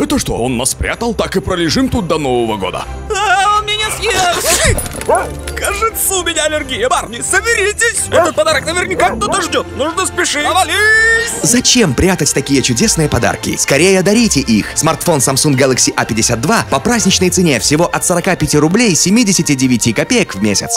Это что, он нас спрятал? Так и пролежим тут до Нового года. А, он меня съел! Кажется, у меня аллергия. Барни, соберитесь! Этот подарок наверняка кто-то ждет. Нужно спешить. Навались! Зачем прятать такие чудесные подарки? Скорее дарите их. Смартфон Samsung Galaxy A52 по праздничной цене всего от 45 рублей 79 копеек в месяц.